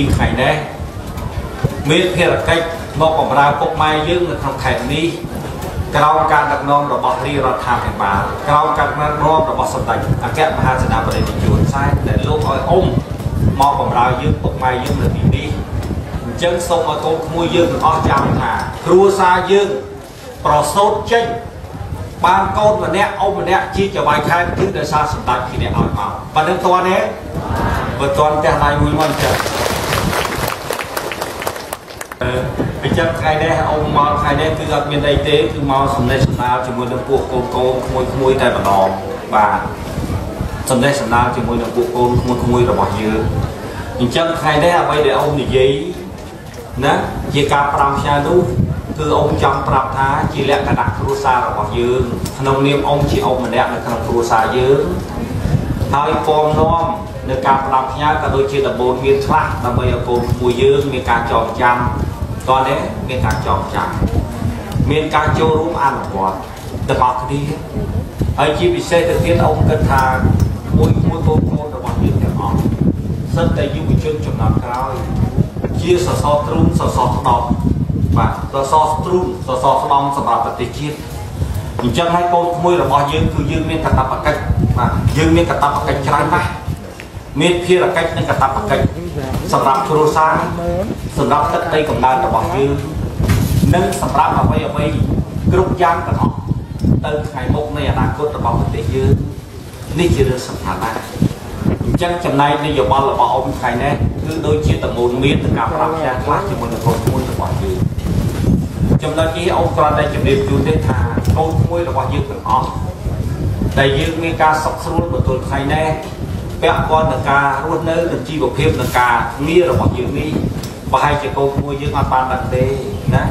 ពីថ្ងៃនេះមានភារកិច្ចមកបម្រើពុកម៉ែយើងនៅក្នុងខេត្តនេះក្រោមការដឹកនាំរបស់រាជរដ្ឋាភិបាលក្រោមការដឹកនាំរបស់សម្ដេចអគ្គមហាសេនាបតីនាយកហ៊ុនសែនដែលលោកឲ្យអ៊ំមកបម្រើយើងពុកម៉ែយើងនៅទីនេះអញ្ចឹងសូមឲ្យកូនក្មួយយើងទាំងអស់ចាំថាគ្រួសារយើងប្រសូតចេញបានកូនម្នាក់អ៊ំម្នាក់ជាចៅហ្វាយខេត្តគឺដោយសារសម្ដេចពីនេះឲ្យមកប៉ណ្ណឹងតើទេបើតន់ផ្ទះដៃមួយមកអញ្ចឹង អញ្ចឹងថ្ងៃនេះអ៊ំមកថ្ងៃនេះគឺអត់មានអីទេគឺមកសំណេះសំណាលជាមួយនឹងពួកកូនកូនក្មួយក្មួយតែម្ដងបាទសំណេះសំណាលជាមួយនឹងពួកកូនក្មួយក្មួយរបស់យើងអញ្ចឹងថ្ងៃនេះអ្វីដែលអ៊ំនិយាយណាជាការប្រាំផ្ញើនោះគឺអ៊ំចង់ប្រាប់ថាជាលក្ខណៈគ្រួសាររបស់យើងក្នុងនាមអ៊ំជាអ៊ំម្នាក់នៅក្នុងគ្រួសារយើងហើយពំនាំនៅការផ្ដាប់ផ្ញើក៏ដូចជាដំបូងមានខ្លះដើម្បីឲ្យកូនក្មួយយើងមានការចងចាំ តោះនេះមានការចងចាំមានការចូលរួមអនុវត្តទាំងអស់គ្នាហើយជាពិសេសទៅទៀតអង្គគិតថាមួយមួយកូនកូនរបស់យើងទាំងអស់សិនតែយុវជនចំណាត់ក្រោយ ជាសសរទ្រូងសសរស្ដំបាទសសរទ្រូងសសរស្ដំសម្រាប់ប្រទេសជាតិអញ្ចឹងហើយកូនក្មួយរបស់យើងគឺយើងមានកាតព្វកិច្ចបាទយើងមានកាតព្វកិច្ចច្រើនណាស់មានភារកិច្ចនិងកាតព្វកិច្ច សម្រាប់គ្រួសារសម្រាប់ទឹកដីកំណើតរបស់យើងនិងសម្រាប់អ្វីអ្វីគ្រប់យ៉ាងទាំងអស់ទៅថ្ងៃមុខនៃអនាគតរបស់ប្រទេសយើងនេះជារឿងសំខាន់ណាស់អញ្ចឹងចំណែកនយោបាយរបស់អ៊ំថ្ងៃនេះគឺដូចជាតមូលមានទៅការប្រាប់ផ្ទះខ្លះជាមួយនឹងកូនមួយរបស់យើងចំណុចនេះអ៊ំគ្រាន់តែជំរាបជូនទេថាកូនមួយរបស់យើងទាំងអស់ដែលយើងមានការសុខស្រួលបន្ទល់ថ្ងៃនេះ ពាក់ព័ន្ធនឹងការរស់នៅនិងជីវភាពនឹងការងាររបស់យើងនេះប្រហែលជាកូនមួយយើងអត់បានដឹងទេណា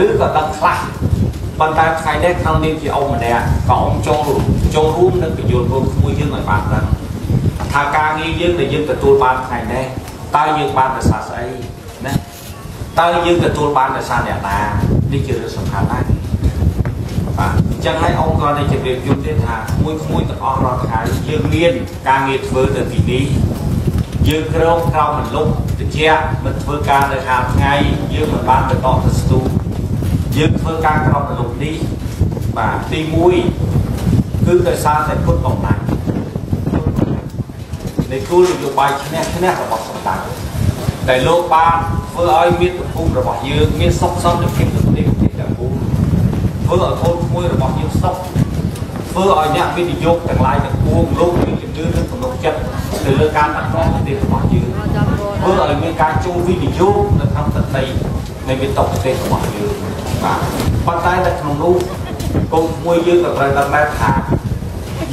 ឬក៏ដឹងខ្លះប៉ុន្តែថ្ងៃនេះក្នុងនាមជាអ៊ំម្នាក់ក៏អ៊ំចូលចូលរួមនឹងបញ្យលកូនមួយយើងឲ្យបានដឹងថាការងារយើងដែលយើងទទួលបានថ្ងៃនេះតើយើងបានដោយសារស្អីណាតើយើងទទួលបានដោយសារអ្នកណានេះជារឿងសំខាន់ណាស់ បាទអញ្ចឹងហើយអង្គក៏ได้ជម្រាបជូនទៀតថាមួយក្មួយទាំងអស់រាល់ថ្ងៃយើងមានការងារធ្វើទៅទីនេះយើងក្រងក្រោមមលុបតិចមិនធ្វើការនៅខាងថ្ងៃយើងមិនបានទៅតទៅស្ទូយើងធ្វើការក្រោមមលុបនេះបាទទី1គឺដោយសារតែពុទ្ធបំណាច់នៃគោលនយោបាយឈ្នះឈ្នះរបស់សម្ដេចដែលលោកបានធ្វើឲ្យមានប្រភពរបស់យើងមានសុខសន្តិភាពនៅក្នុងប្រទេសទាំងមូល ធ្វើឲ្យកូនក្មួយរបស់យើងសុខធ្វើឲ្យអ្នកវិនិយោគទាំងឡាយទាំងពួងលោកមានជំនឿនិងទំនុកចិត្តទៅលើការដឹកនាំប្រទេសរបស់យើងធ្វើឲ្យមានការចូលវិនិយោគនៅក្នុងទឹកដីនៃវិតប្រទេសរបស់យើងបាទប៉ុន្តែនៅក្នុងនោះកូនក្មួយយើងក៏ត្រូវដឹងដែរថា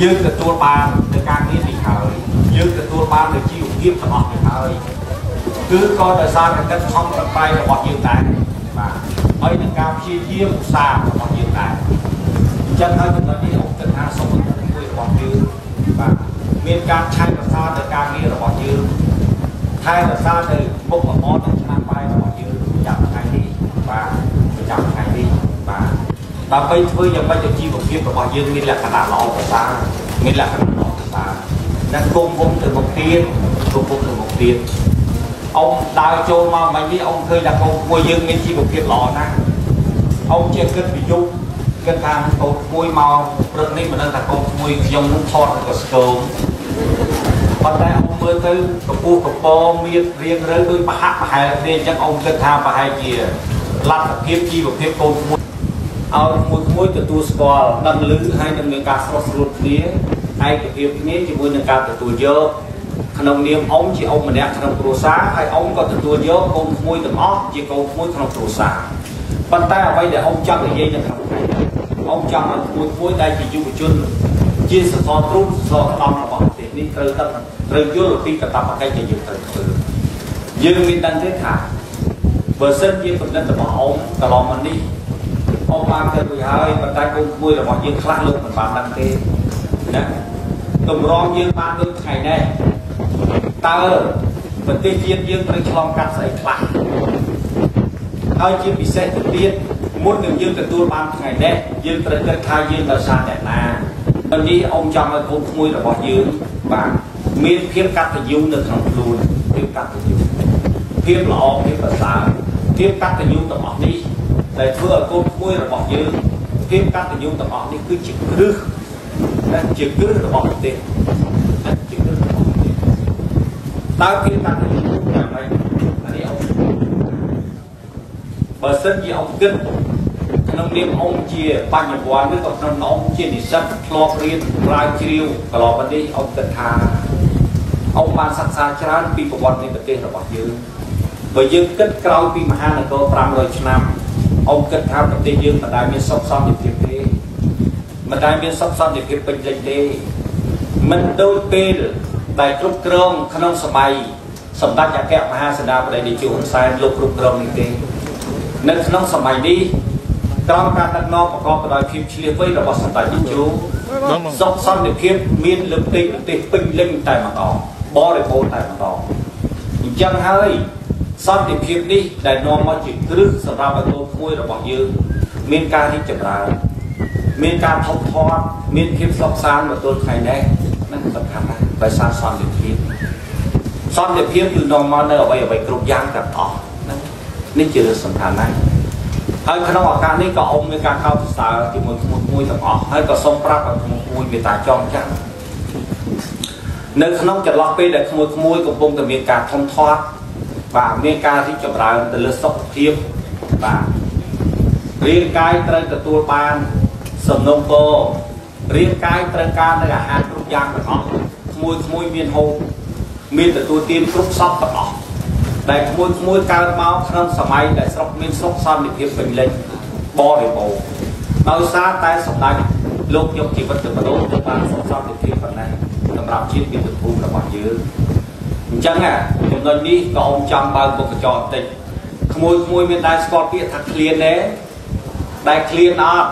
យើងទទួលបាននៅការងារនេះហើយយើងទទួលបាននៅជីវភាពទាំងអស់នេះហើយគឺក៏ដោយសារកកិតខំប្រឹងប្រែងរបស់យើងដែរបាទ ហើយនឹងការព្យាយាមឧស្សាហ៍របស់យើងដែរអញ្ចឹងហើយចំណុចនេះអង្គគិតថាសុខភាពមួយរបស់យើងបាទមានការឆែកប្រសាទៅការងាររបស់យើងថែរក្សាទៅមុខរបរនិងឆ្នាំបាយរបស់យើងចាំថ្ងៃនេះបាទចាំថ្ងៃនេះបាទដើម្បីធ្វើយ៉ាងម៉េចឲ្យជីវភាពរបស់យើងមានលក្ខណៈល្អប្រសើរមានលក្ខណៈល្អប្រសើរនិងគង់វង្សទៅមុខទៀតគង់វង្សទៅមុខទៀត អង្គដើរចូលមកមិញនេះអង្គឃើញថាកូនមួយយើងមានជីវភាពល្អណាស់អង្គជាគិតពីយុគគិតថាកូនមួយមកព្រឹកនេះមិនដឹងថាកូនមួយខ្ញុំនឹងថតទៅក៏ស្គមប៉ុន្តែអង្គមើលទៅកពស់កពមានរៀងរើដោយប្រហាក់ប្រហែលគ្នាអញ្ចឹងអង្គគិតថាប្រហែលជាលទ្ធភាពជីវភាពកូនមួយឲ្យមួយមួយទទួលស្គាល់ដឹងឮហើយនឹងមានការស្រស់ស្រួលគ្នាឯកភាពគ្នាជាមួយនឹងការទទួលយក ក្នុងនាមអ៊ំជាអ៊ំម្នាក់ក្នុងគ្រួសារហើយអ៊ំក៏ទទួលយកកូនក្មួយទាំងអស់ជាកូនក្មួយក្នុងគ្រួសារប៉ុន្តែអ្វីដែលអ៊ំចង់និយាយនៅក្នុងថ្ងៃនេះអ៊ំចង់ឲ្យក្មួយក្មួយដែលជាយុវជនជាសសរទ្រូងសសរដំរបស់ប្រទេសនេះត្រូវទឹកត្រូវយល់ពីកតបកិច្ចដែលយើងត្រូវធ្វើយើងមានដឹងទេថាបើសិនជាកំណត់របស់អ៊ំកន្លងមកនេះអ៊ំបានទៅរួចហើយប៉ុន្តែកូនក្មួយរបស់យើងខ្លះលោកមិនបានដឹងទេណាតម្រងយើងបានដូចថ្ងៃនេះ តើប្រទេសជាតិយើងត្រូវឆ្លងកាត់ស្អីខ្លះហើយជាពិសេសទៅទៀតមុននឹងយើងទទួលបានថ្ងៃនេះយើងត្រូវគិតថាយើងដោយសារអ្នកណាដល់នេះអ៊ំចង់ឲ្យកូនក្មួយរបស់យើងបាទមានភាពកតញ្ញូនៅក្នុងខ្លួនភាពកតញ្ញូភាពល្អភាពប្រសើរភាពកតញ្ញូទាំងអស់នេះដែលធ្វើឲ្យកូនក្មួយរបស់យើងភាពកតញ្ញូទាំងអស់នេះគឺជាគ្រឹះណាជាគ្រឹះរបស់ប្រទេសជាគ្រឹះរបស់ប្រទេស តើភាពកតញ្ញូយ៉ាងម៉េចអានេះអង្គបើសិនជាអង្គគិតក្នុងនាមអង្គជាបញ្ញវន្តឬក៏ក្នុងអង្គជានិស្សិតធ្លាប់រៀនស្រាវជ្រាវកន្លងមកនេះអង្គគិតថាអង្គបានសិក្សាច្រើនពីប្រវត្តិនៃប្រទេសរបស់យើងបើយើងគិតក្រោយពីមហានគរ500ឆ្នាំអង្គគិតថាប្រទេសយើងមិនដែលមានសុខសន្តិភាពទេមិនដែលមានសុខសន្តិភាពពេញលេញទេមិនដូចពេល ដែលគ្រប់គ្រងក្នុងសម័យសម្ដេចអគ្គមហាសេនាបតីនាយកហ៊ុនសែនលោកគ្រប់គ្រងនេះទេនៅក្នុងសម័យនេះក្រោមការដឹកនាំប្រកបដោយភាពឆ្លៀសវៃរបស់សម្ដេចនាយកសុខសន្តិភាពមានលើផ្ទៃប្រទេសពេញលេញតែម្ដងបរិបូរណ៍តែម្ដងអញ្ចឹងហើយសន្តិភាពនេះដែលនាំមកជាគ្រឹះសម្រាប់ឲ្យកូនក្មួយរបស់យើងមានការរីកចម្រើនមានការថប់ធាត់មានភាពសុខសាន្តមកទល់ថ្ងៃនេះហ្នឹងសំខាន់ណាស់ ដោយសារសន្តិភាពសន្តិភាពគឺនាំមកនៅអ្វីអ្វីគ្រប់យ៉ាងទាំងអស់ហ្នឹងនេះជារឿងសំខាន់ណាស់ហើយក្នុងឱកាសនេះក៏អ៊ំមានការកោតសរសើរជាមួយក្មួយមួយទាំងអស់ហើយក៏សូមប្រាប់ឲ្យក្មួយមួយមេត្តាចងចាំនៅក្នុងចន្លោះពេលដែលក្មួយក្មួយកំពុងតែមានការធំធាត់បាទមានការរីកចម្រើនទៅលើសុខភាពបាទរាងកាយត្រូវទទួលបានសំណុំពររាងកាយត្រូវការនៅអាហារគ្រប់យ៉ាងទាំងអស់ ក្មួយក្មួយមានហូបមានទទួលទានគ្រប់សពទាំងអស់ដែលក្មួយក្មួយកើតមកក្នុងសម័យដែលស្រុកមានសុខសន្តិភាពពេញលេញបរិបូរណ៍ដោយសារតែសម្ដេចលោកយកជីវិតទៅបដូរទៅបានសុខសន្តិភាពប៉ុណ្ណេះសម្រាប់ជាតិមាតុភូមិរបស់យើងអញ្ចឹងចំណុចនេះក៏អ៊ំចង់បើកមុខកញ្ចក់បន្តិចក្មួយក្មួយមានដែរស្គាល់ពាក្យថាឃ្លានទេដែលឃ្លានអត់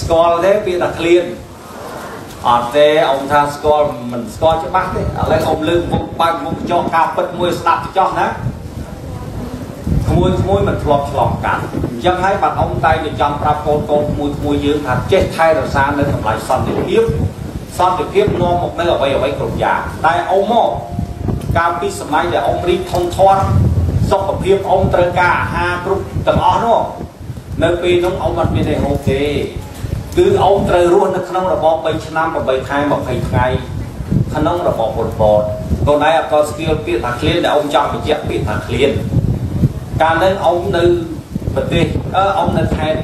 ស្គាល់ទេពាក្យថាឃ្លាន អត់ទេអ៊ំថាស្គាល់មិនស្គាល់ច្បាស់ទេឥឡូវអ៊ំលើកមុខបើកមុខកញ្ចក់ការពិតមួយស្ដាប់កញ្ចក់ណាក្មួយក្មួយមិនធ្លាប់ឆ្លងកាត់អញ្ចឹងហើយបាទអ៊ំតែទៅចង់ប្រាប់កូនកូនក្មួយក្មួយយើងថាចេះថែរក្សានៅតម្លៃសន្តិភាពសន្តិភាពនាំមកនៅអ្វីអ្វីគ្រប់យ៉ាងតែអ៊ំមកកាលពីសម័យដែលអ៊ំរីកធំធាត់សុខភាពអ៊ំត្រូវការអាហារគ្រប់ទាំងអស់នោះនៅពេលនោះអ៊ំអត់មានទេហូបទេ គឺអ៊ំត្រូវរស់នៅក្នុងរបប3ឆ្នាំ8ខែ20ថ្ងៃក្នុងរបបប៉ុលពតកូនឯងអត់ក៏ស្គាល់ពាក្យថាឃ្លានដែលអ៊ំចង់បញ្ជាក់ពាក្យថាឃ្លានកាលនោះអ៊ំនៅប្រទេសអឺអ៊ំនៅខេត្ត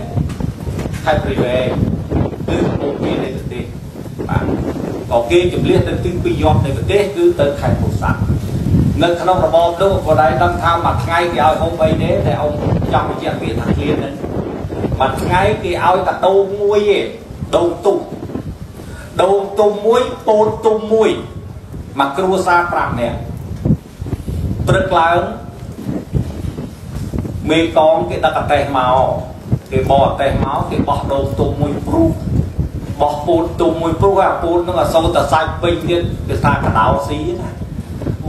ខេត្តព្រីវែងគឺពុកមាននៅប្រទេសបាទក៏គេជម្លៀសទៅទីពីរយប់នៃប្រទេសគឺទៅខេត្តពោធិ៍សាត់នៅក្នុងរបបនោះក៏ដែរដឹងថាមួយថ្ងៃគេឲ្យហូបអីទេតែអ៊ំចង់បញ្ជាក់ពាក្យថាឃ្លានហ្នឹង មួយថ្ងៃគេឲ្យតែដូងមួយទេដូងទុំដូងទុំមួយពោតទុំមួយមកគ្រួសារ5នាក់ព្រឹកឡើងមេកងគេដឹកអតេះមកគេបោះអតេះមកគេបោះដូងទុំមួយព្រុសបោះពូតទុំមួយព្រុសអាពូតនឹងអសូវតែសាច់ពេញទៀតគេថាកដោស៊ីណា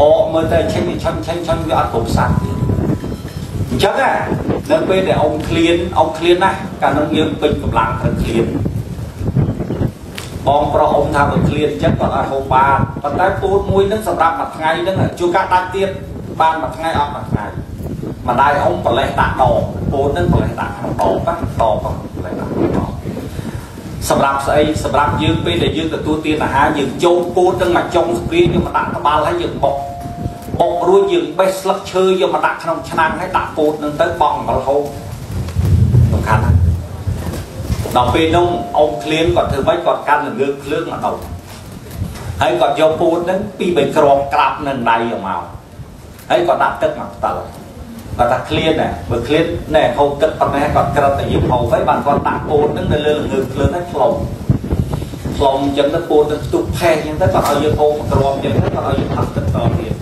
បកមើលទៅឆេញឆាញ់ឆាញ់ឆាញ់វាអត់គ្រប់សាច់ទៀតអញ្ចឹងណា នៅពេលដែលអ៊ំឃ្លានអ៊ំឃ្លានណាស់កាលនោះយើងពេញកម្លាំងត្រូវឃ្លានបងប្រុសអ៊ំថាបើឃ្លានអញ្ចឹងគាត់អត់ហូបបានប៉ុន្តែពូតមួយហ្នឹងសម្រាប់មួយថ្ងៃហ្នឹងជួការដាច់ទៀតបានមួយថ្ងៃអត់មួយថ្ងៃម្ដាយអ៊ំប្រលេះដាក់ដងពូតហ្នឹងប្រលេះដាក់ក្នុងដងបាទដងប្រលេះដាក់ក្នុងដងសម្រាប់ស្អីសម្រាប់យើងពេលដែលយើងទទួលទានអាហារយើងចូលពូតនឹងមកចុងស្គ្រីយើងមកដាក់ត្បាល់ហើយយើងបុក បុករួចយើងបេះស្លឹកឈើយកមកដាក់ក្នុងឆ្នាំងហើយដាក់ពូតនឹងទៅបង់អំបិលហូបសំខាន់ណាស់ដល់ពេលនោះអ៊ំឃ្លៀនគាត់ធ្វើម៉េចគាត់កាន់ល្ងើកភ្លើងមកដល់ហើយគាត់យកពូតហ្នឹងពីបីក្រមក្រាប់នៅដៃយកមកហើយគាត់ដាក់ទឹកមកផ្តិលគាត់ថាឃ្លៀនណាបើឃ្លៀនណែហូបទឹកប៉ុណ្ណេះគាត់ក្រិតតែយើងហូបហើយបានគាត់ដាក់ពូតហ្នឹងនៅលើល្ងើកភ្លើងហ្នឹងផ្លុំផ្លុំអញ្ចឹងទៅពូតទៅផ្ទុះផេះអញ្ចឹងទៅគាត់ឲ្យយើងហូបក្រមអញ្ចឹងទៅគាត់ឲ្យយើងដាក់ទឹកតទៀត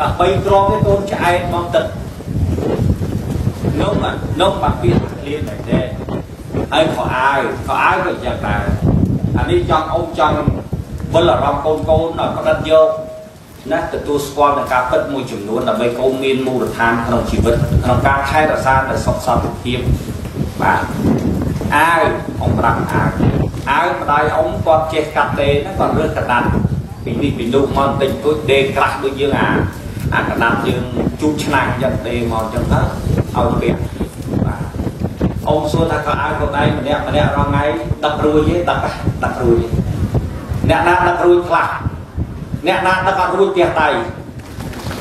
តែ3ក្រមទេកូនឆ្អែតមកទឹកនំនំបាក់ពីឃ្លៀនតែទេហើយខោអាវខោអាវក៏យ៉ាងដែរអានេះចង់អ៊ំចង់វិលអារម្មណ៍កូនកូនដល់ផ្ដិតយកណាទទួលស្គាល់នឹងការពិតមួយចំនួនដើម្បីកូនមានមូលដ្ឋានក្នុងជីវិតក្នុងការថែរក្សានូវសុខសន្តិភាពបាទអាវអ៊ំប្រាប់អាវអាវម្ដាយអ៊ំគាត់ចេះកាត់ទេណាគាត់រើសកដាត់ពីនេះពីនោះមកបន្តិចទួចដេក្រាស់ដូចយើងអា អាកណាត់យើងជូតឆ្នាំងយ៉ាងទេមកអញ្ចឹងទៅឲ្យពាក់បាទអ៊ំសួរថាក៏ឲ្យកូនឯងម្នាក់ម្នាក់រងថ្ងៃដឹករួយទេដឹកដឹករួយអ្នកណាដឹករួយខ្លះអ្នកណាដឹកអត់រួយផ្ទះដៃ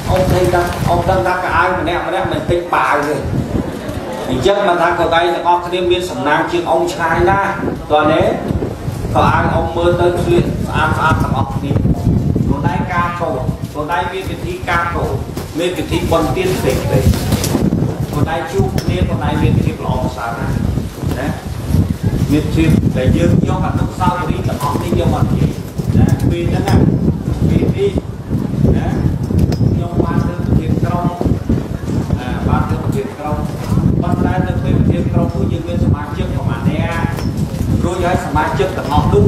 អ៊ំ thấy ថាអ៊ំដឹងថាក៏ឲ្យម្នាក់ម្នាក់មិនតិចបាវទេអញ្ចឹងមិនថាកូនឯងទាំងអស់គ្នាមានសំណាងជាងអ៊ំឆ្ងាយណាស់តើនេះក៏ឲ្យអ៊ំមើលទៅឃ្លៀនស្អាតស្អាតទាំងអស់គ្នាខ្លួនឯងការកោខ្លួ នឯងមានវិធីការកោមានវិធីបន់ទៀនផ្សេងផ្សេងខ្លួនឯងជួបគ្នាខ្លួនឯងមានវិធីល្អប្រសើរណាស់ណាមានជាដែលយើងយកអនុស្សាវរីយ៍ទាំងអស់នេះយកមកនិយាយណាពេលហ្នឹងណាពេលនេះណាខ្ញុំបានទៅប្រធានក្រុមអាបានទៅប្រធានក្រុមប៉ុន្តែនៅពេលប្រធានក្រុមនោះយើងមានសមាជិកប្រហែលអ្នករួចហើយសមាជិកទាំងអស់នោះ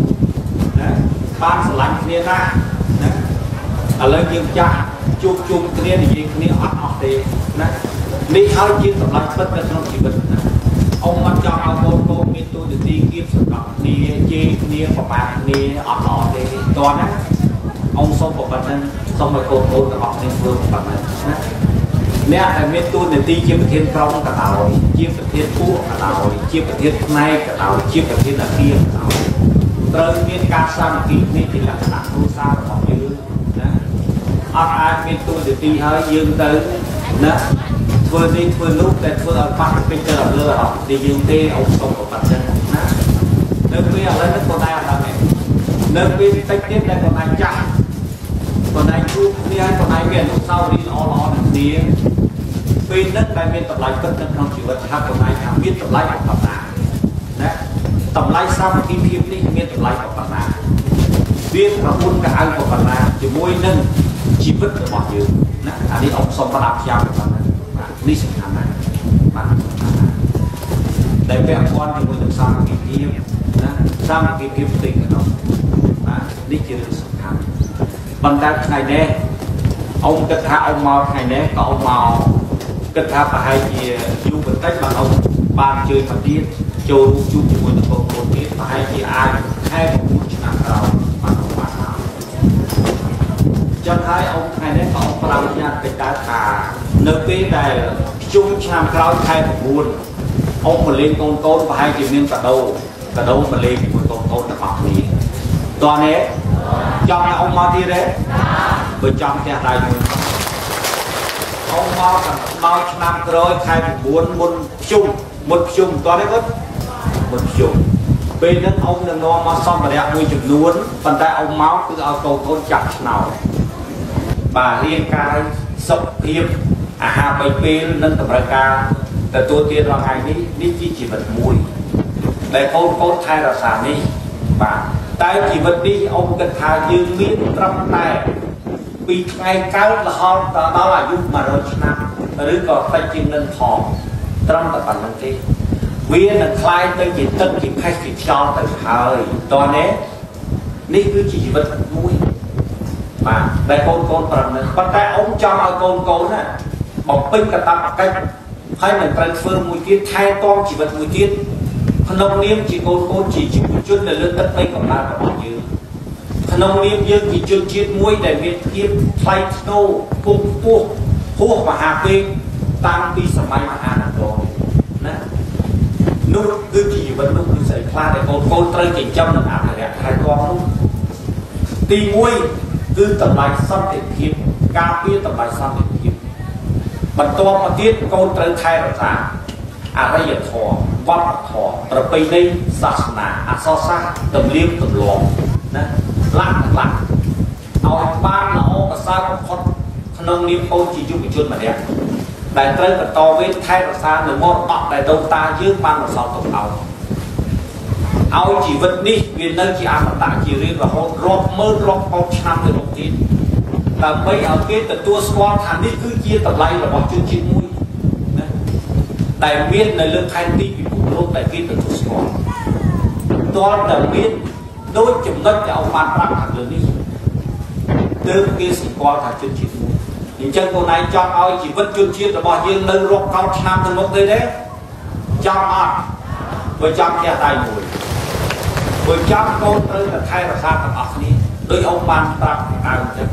ណាបានឆ្លាញ់គ្នាណាណា ឥឡូវយើងចាស់ជួបជុំគ្នានិយាយគ្នាអត់អស់ទេណានេះហើយជាតម្លៃពិតនៅក្នុងជីវិតណាអ៊ំមិនចង់ឲ្យកូនកូនមានទូនាទីគៀបសម្រាប់គ្នាជេរគ្នាប្រមាថគ្នាអត់អត់ទេតោះណាអ៊ំសូមប្រប៉ុណ្ណឹងសូមឲ្យកូនកូនទាំងអស់គ្នាធ្វើប្រប៉ុណ្ណឹងណាអ្នកដែលមានទូនាទីជាប្រធានក្រុមក៏ដោយជាប្រធានពួកក៏ដោយជាប្រធានផ្នែកក៏ដោយជាប្រធានអាគារក៏ដោយត្រូវមានការសាមគ្គីគ្នាជាលក្ខណៈគ្រួសាររបស់យើងណា អត់អាចមានទូនាទីហើយយើងទៅណាធ្វើនេះធ្វើនោះតែធ្វើឲ្យប៉ះពេញទៅដល់លើអត់ទីយើងទេអុកសុំប្រប៉ិនចឹងណានៅពេលឥឡូវនេះគាត់ដែរអត់ដឹងទេនៅពេលតិចទៀតដែលគាត់ដែរចាស់គាត់ដែរជួបគ្នាគាត់ដែរមានអនុស្សាវរីយ៍ល្អល្អនឹងគ្នាពេលហ្នឹងដែលមានតម្លៃពិតនៅក្នុងជីវិតថាគាត់ដែរថាមានតម្លៃអបតាណាតម្លៃសាមគ្គីភាពនេះមានតម្លៃអបតាវាប្រពន្ធកៅអបតាជាមួយនឹង ជីវិតរបស់យើងណាអានេះអុកសុំប្រាប់ខ្ញុំប៉ុណ្ណឹងបាទនេះសំខាន់ណាស់បាទដែលពាក់ព័ន្ធជាមួយនឹងសាមគ្គីភាពណាសាមគ្គីភាពផ្ទៃក្នុងបាទនេះជារឿងសំខាន់ប៉ុន្តែថ្ងៃនេះអ៊ំគិតថាអ៊ំមកថ្ងៃនេះក៏អ៊ំមកគិតថាប្រហែលជាយូរបន្តិចបាទអ៊ំបានជើញមកទៀតចូលរួមជួបជាមួយនឹងបងប្អូនទៀតប្រហែលជាអាចខែ9ឆ្នាំក្រោយបាទអ៊ំបានមក ចឹងហើយអ៊ំថ្ងៃនេះក៏អ៊ំប្រាប់ញាតិទៅដែរថានៅពេលដែលជុំឆ្នាំក្រោយខែ9អ៊ំមកលេងកូនកូនប្រហែលជាមានកាដូកាដូមកលេងជាមួយកូនកូនទាំងអស់គ្នាតោះនេះចង់ឲ្យអ៊ំមកទៀតទេបើចង់ផ្ទះដៃមួយអ៊ំមកដល់ឆ្នាំក្រោយខែ9មុនជុំមុនជុំតោះនេះគាត់មុនជុំពេលហ្នឹងអ៊ំនឹងនាំមកសម្ភារៈមួយចំនួនប៉ុន្តែអ៊ំមកគឺឲ្យកូនកូនចាក់ឆ្នោត បាទរាងកាយសុខភាពអាហារបីពេលនិងតម្រូវការទទួលទានរាល់ថ្ងៃនេះនេះជាជីវិតមួយដែលកូនកូនថែរក្សានេះបាទតែជីវិតនេះអ៊ំគិតថាយើងមានត្រឹមតែពីថ្ងៃកើតរហូតដល់អាយុ100ឆ្នាំឬក៏តិចជាងនឹងផងត្រឹមតែប៉ុណ្្នឹងទេវានឹងคล้ายទៅជាទឹកជាផេះជាខ្យល់ទៅហើយតើនេះនេះគឺជាជីវិតមួយ បាទដែលកូនកូនប្រឹងនឹងប៉ុន្តែអ៊ំចង់ឲ្យកូនកូនណាបំពេញកតបកិច្ចហើយនឹងត្រូវធ្វើមួយទៀតថែទាំជីវិតមួយទៀតក្នុងនាមជាកូនកូនជាជីវជននៅលើទឹកដីកំណើតរបស់យើងក្នុងនាមយើងជាជនជាតិមួយដែលមានភាពថ្លៃថ្នូរពុះពោះហួសមហាពេកតាំងពីសម័យមហានគរណានោះគឺជាជីវិតនោះគឺស្អីខ្លះដែលកូនកូនត្រូវចិញ្ចឹមនិងអភិរក្សថែទាំនោះទី1 គឺតម្លៃសន្តិភាពការពារតម្លៃសន្តិភាពបន្ទាប់មកទៀតកូនត្រូវថែរក្សាអរិយធម៌វប្បធម៌ប្រពៃណីសាសនាអក្សរសាស្ត្រទំនៀមទម្លាប់ណាលក្ខណៈឲ្យបានល្អប្រសើរបំផុតក្នុងនាមកូនជាយុវជនម្នាក់ដែលត្រូវបន្តវេនថែរក្សានៅមរតកដែលដូនតាយើងបានបន្សល់ទុកឲ្យ ឲ្យជីវិតនេះវានៅជាអមតៈជារៀងរហូតរាប់ម៉ឺនរាប់ពាន់ឆ្នាំទៅមុខទៀតដើម្បីឲ្យគេទទួលស្គាល់ថានេះគឺជាតម្លៃរបស់ជនជាតិមួយណាដែលមាននៅលើផែនទីពិភពលោកដែលគេទទួលស្គាល់តើតែមានដូចចំណុចដែលអង្គបានប្រាប់ខាងលើនេះទើបគេស្គាល់ថាជនជាតិមួយអញ្ចឹងខ្លួនឯងចង់ឲ្យជីវិតជនជាតិរបស់យើងនៅរាប់កោតឆ្នាំទៅមុខទេទេចង់អត់បើចង់ផ្ទះដៃមួយ បើចង់កូនត្រូវតែថែរក្សាទាំងអស់គ្នាដោយអង្គបានប្រាប់ដើមចឹង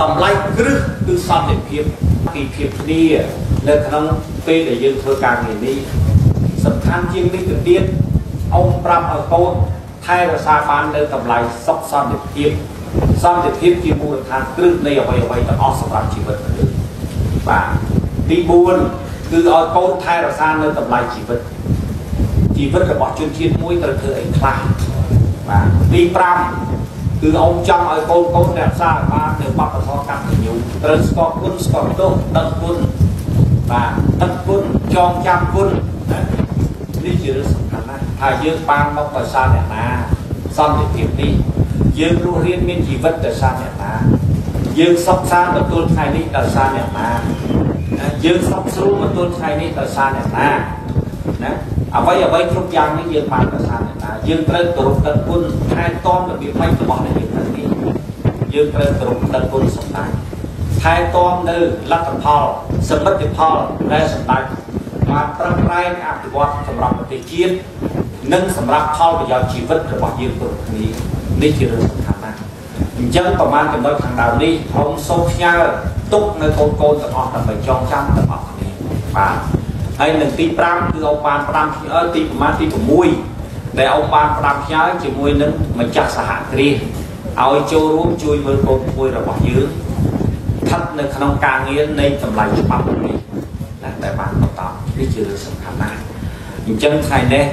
តម្លៃគ្រឹះគឺសន្តិភាពពីភាពគ្នានៅក្នុងពេលដែលយើងធ្វើការងារនេះសំខាន់ជាងនេះទៅទៀតអ៊ំប្រាប់ឲ្យកូនថែរក្សាបាននៅតម្លៃសុខសន្តិភាពសន្តិភាពជាមូលដ្ឋានគ្រឹះនៃអ្វីអ្វីទាំងអស់សម្រាប់ជីវិតមនុស្សបាទទី4គឺឲ្យកូនថែរក្សានៅតម្លៃជីវិត ជីវិតរបស់ជនជាតិមួយត្រូវធ្វើអីខ្លះបាទទី5គឺអ៊ំចង់ឲ្យកូនកូនរក្សាបាននៅបព្វធម៌កតញ្ញូត្រូវស្គាល់គុណស្គាល់ទោសដឹងគុណបាទដឹងគុណចងចាំគុណណានេះជារឿងសំខាន់ណាស់ថាយើងបានមកដោយសារអ្នកណាសន្តិភាពនេះយើងរស់រៀនមានជីវិតដោយសារអ្នកណាយើងសុខសាន្តទទួលថ្ងៃនេះដោយសារអ្នកណាយើងសុខស្រួលទទួលថ្ងៃនេះដោយសារអ្នកណា ណាអ្វីអ្វីគ្រប់យ៉ាងនេះយើងបានប្រសាទថាយើងត្រូវគោរពទឹកគុណថែទាំរបៀបម៉េចរបស់អ្នកយើងទៅនេះយើងត្រូវគោរពទឹកគុណសម្ដេចថែទាំនៅលទ្ធផលសមិទ្ធផលដែលសម្ដេចបានប្រឹងប្រែងអភិវឌ្ឍសម្រាប់ប្រទេសជាតិនិងសម្រាប់ផលប្រយោជន៍ជីវិតរបស់យើងគ្រប់គ្នានេះជារឿងសំខាន់ណាស់អញ្ចឹងប្រមាណចំណុចខាងដើមនេះខ្ញុំសូមផ្ញើទុកនៅកូនកូនទាំងអស់ដើម្បីចងចាំទាំងអស់គ្នាបាទ ហើយនឹងទី5គឺ ông បានផ្ដាំផ្ញើទីប្រមាណទី6ដែល ông បានផ្ដាំផ្ញើជាមួយនឹងម្ចាស់សហគ្រាសឲ្យចូលរួមជួយមើលកូនមួយរបស់យើងស្ថិតនៅក្នុងការងារនៃតម្លៃច្បាប់នេះណាដែលបានបន្តនេះជារឿងសំខាន់ណាស់អញ្ចឹងថ្ងៃនេះ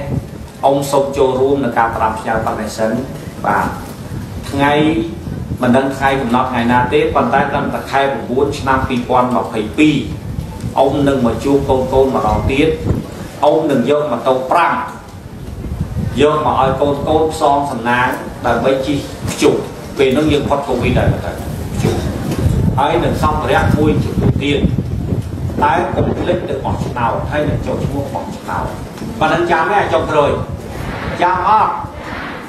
អង្គសូមចូលរួមនៅការផ្ដាំផ្ញើប៉ុណ្ណេះសិនបាទថ្ងៃមិនដឹងថ្ងៃកំណត់ថ្ងៃណាទេប៉ុន្តែត្រឹមតែខែ9ឆ្នាំ2022 អ៊ំនឹងមកជួបកូនកូនម្ដងទៀតអ៊ំនឹងយកម៉ូតូ5យកមកឲ្យកូនកូនផ្សងសំណាងដើម្បីជិះខ្ជុំពេលនោះយើងផុតកូវីដហើយទៅខ្ជុំហើយនឹងសម្ភារៈមួយចំនួនទៀតតែកុំភ្លេចទៅបោះឆ្នោតហើយនឹងចុះឈ្មោះបោះឆ្នោតបាទនឹងចាំទេចុងក្រោយចាំអត់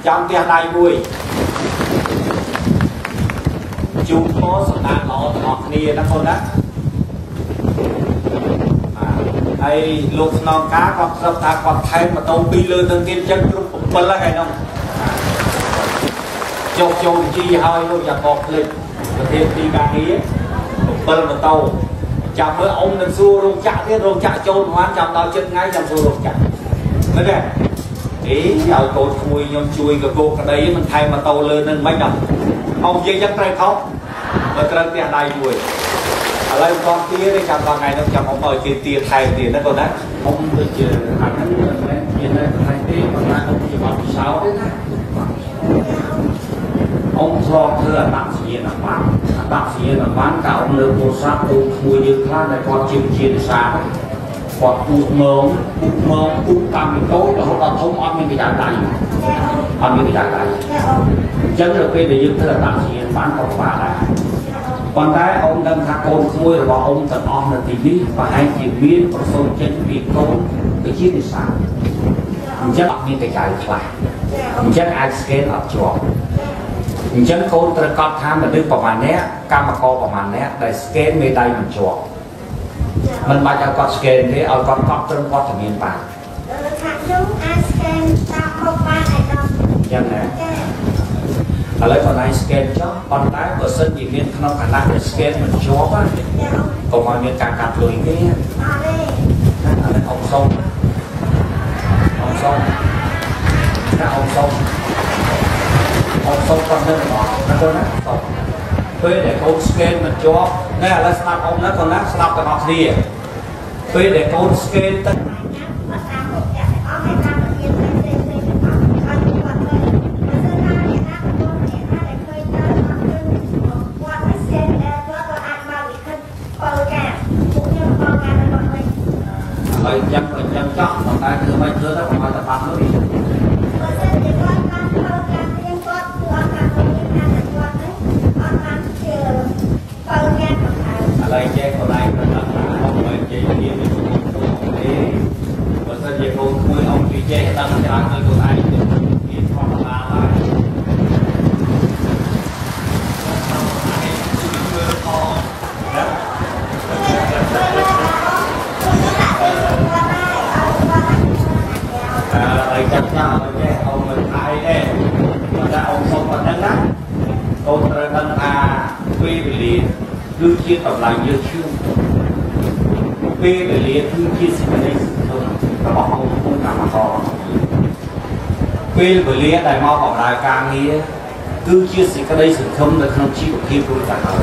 ចាំផ្ទះដៃមួយជូនពរសំណាងល្អទាំងអស់គ្នាណាបងណា ហើយលោកស្នងការគាត់ស្រាប់ថាគាត់ថែមម៉ូតូពីរលើនឹងទៀតចឹងគ្រប់7ហើយថ្ងៃនោះចុះចូលជីហើយលោកយ៉ាកកភ្លេចប្រធានទីការងារ7ម៉ូតូចាំមើលអ៊ំនឹងសួររោងចក្រទៀតរោងចក្រចូលប្រហែលចាំដល់ចិត្តថ្ងៃចាំសួររោងចក្រមែនទេអេឲ្យកូនក្មួយខ្ញុំជួយកកោក្តីមិនថែមម៉ូតូលើនឹងមិនដល់អ៊ំនិយាយយ៉ាងត្រូវខុសបើត្រូវផ្ទះដៃមួយ ឥឡូវគាត់ទាទេចាំដល់ថ្ងៃនោះចាំអ៊ំឲ្យគេទាថែមទៀតណាកូនណាអ៊ំដូចជាអាចហ្នឹងមិនមែនមានតែថ្ងៃទេប៉ុន្តែអ៊ំជាបទពិសោធន៍ទេណាអ៊ំឆ្លងធ្វើអត្តសញ្ញាណប័ណ្ណអត្តសញ្ញាណប័ណ្ណក៏អ៊ំលើទូរស័ព្ទទូមួយយើងខ្លះដែលគាត់ជាវិជាភាសាគាត់ពូកមើងពូកមើងពូកកម្មវិតូរហូតដល់ធំអត់មានប្រយោជន៍ដៃអត់មានប្រយោជន៍ដៃអញ្ចឹងនៅពេលដែលយើងធ្វើអត្តសញ្ញាណប័ណ្ណក៏ពិបាកដែរ ប៉ុន្តែអូនដឹងថាកូនក្មួយរបស់អូនទាំងអស់នៅទីនេះប្រហែលជាមានប្រសូតចិត្តពីកូនទៅជានិស្សាអញ្ចឹងអត់មានកញ្ចៅខ្លះអញ្ចឹងអាច scan អត់ជាប់អញ្ចឹងកូនត្រូវកត់ថាមនុស្សប្រហែលអ្នកកម្មករប្រហែលអ្នកដែល scan មេដៃមិនជាប់មិនបាច់ឲ្យគាត់ scan ទេឲ្យគាត់កត់ត្រឹមវត្តមានបានខាងនោះអាច scan តាមមុខបានឯកឧត្តមអញ្ចឹងណា ឥឡូវបងឯង scan ចុះប៉ុន្តែបើសិនជាមានក្នុងខណៈដែល scan មិនជាប់ណាកុំឲ្យមានការកាត់លុយទេអត់ទេអានេះអ៊ំសុំអ៊ំសុំណាអ៊ំសុំអ៊ំសុំប៉ុណ្ណឹងហ្មងណាកូនណាសុំពេលដែលកូន scan មិនជាប់ណែឥឡូវស្ដាប់អ៊ំណាកូនណាស្ដាប់ទាំងអស់គ្នាពេលដែលកូន scan ទៅហើយយ៉ាងក៏យ៉ាងចង់ប៉ុន្តែគឺមិនធ្វើទៅប្រហែលតែបាត់នោះនេះបើសិនជាគាត់បានធ្វើការរៀនគាត់គឺអត់បានរៀនការតែគាត់ទេអត់បានជាបើញាតបង្ហើឥ ឡូវចេះកន្លែងទៅដល់ណាអត់មិនចេះរៀនទេបើសិនជាកូនមួយអង្គពីចេះដឹងច្រើនទៅខ្លួនឯងទៅរៀនធម្មតាហើយឲ្យចាត់ចោលឲ្យចេះអូនមិនថាអីទេតែអូនសុំប៉ុណ្ណឹងណាកូនត្រូវដឹងថា ពេលវេលា គឺជាតម្លៃយើងជឿពេលវេលាគឺជាសេចក្តីសុខរបស់បងប្អូនកម្មករពេលវេលាដែលមកបម្រើការងារគឺជាសេចក្តីសង្ឃឹមនៅក្នុងជីវភាពរួចទៅហើយ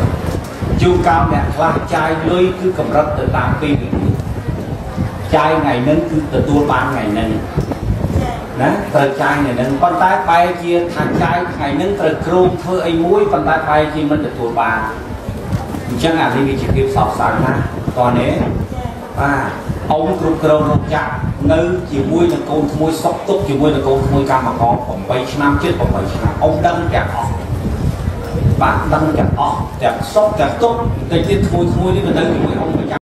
ជួនកាលអ្នកខ្លះចាយលុយគឺកម្រិតទៅតាមពេលវេលាចាយថ្ងៃហ្នឹងគឺទទួលបានថ្ងៃហ្នឹងណាត្រូវចាយថ្ងៃហ្នឹងប៉ុន្តែបែរជាថាចាយថ្ងៃហ្នឹងត្រូវគ្រោងធ្វើអីមួយប៉ុន្តែបែរជាមិនទទួលបាន អញ្ចឹងអានេះវាជាភាពសោកសៅណាស់តោះនេះបាទអ៊ំគ្រប់គ្រងរោងចក្រនៅជាមួយនឹងកូនក្មួយសុកទុកជាមួយនឹងកូនក្មួយកម្មករ8ឆ្នាំជិត8ឆ្នាំអ៊ំដឹងទាំងអស់បាទដឹងទាំងអស់ទាំងសុកទាំងទុកតែទៀតក្មួយក្មួយនេះក៏នៅជាមួយអ៊ំប្រចាំ